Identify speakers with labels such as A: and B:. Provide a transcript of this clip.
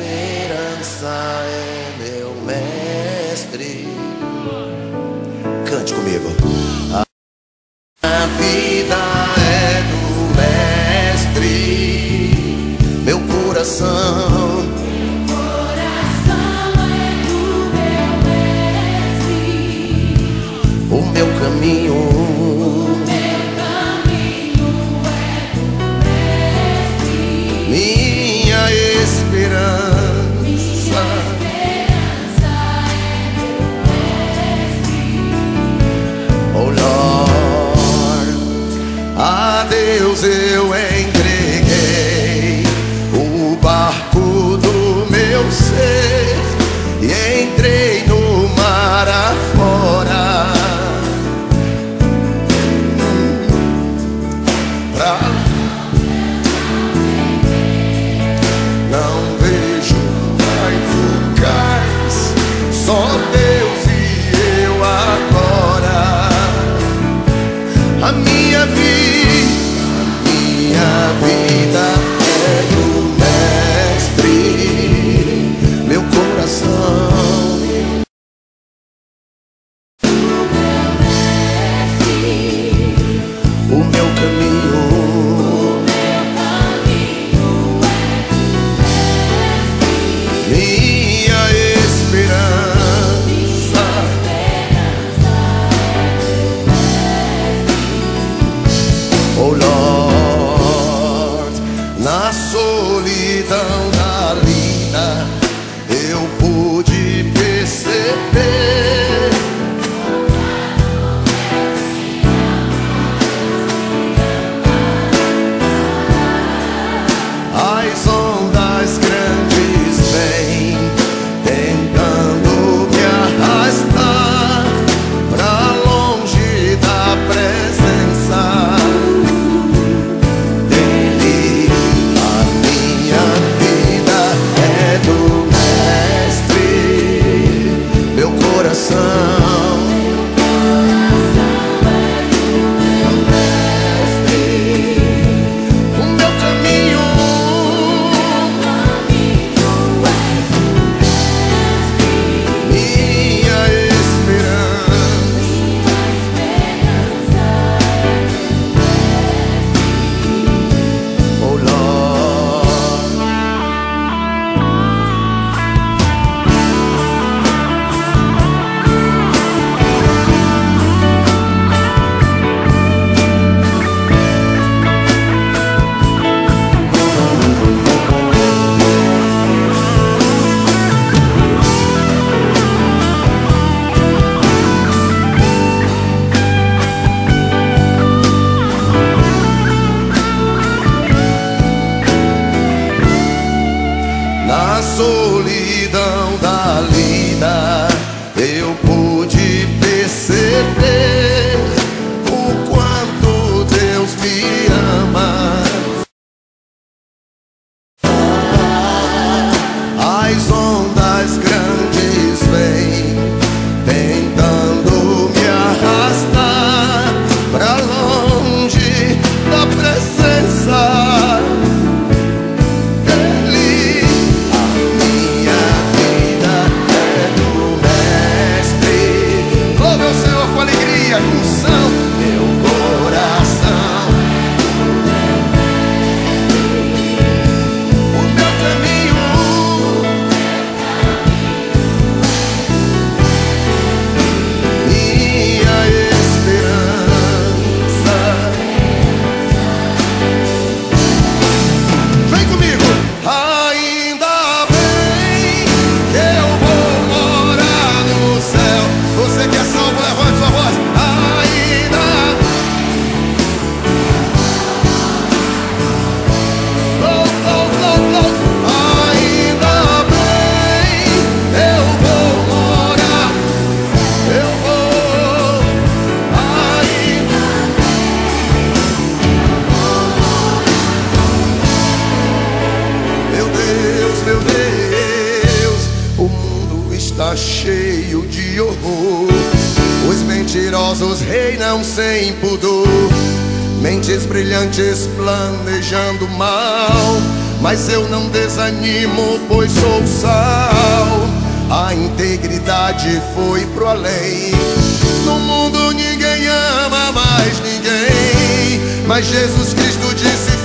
A: esperança é meu Mestre. Cante comigo. A vida é do Mestre, meu coração.
B: Coração é do meu mestre,
A: O meu caminho,
B: meu caminho é do mestre,
A: a Deus eu entreguei o barco do meu ser e entrei no mar afora. Pra não vejo mais o cais, só Deus Minha vida, minha vida horror. Os mentirosos reinam sem pudor. Mentes brilhantes planejando mal. Mas eu não desanimo, pois sou sal. A integridade foi pro além. No mundo ninguém ama mais ninguém. Mas Jesus Cristo disse: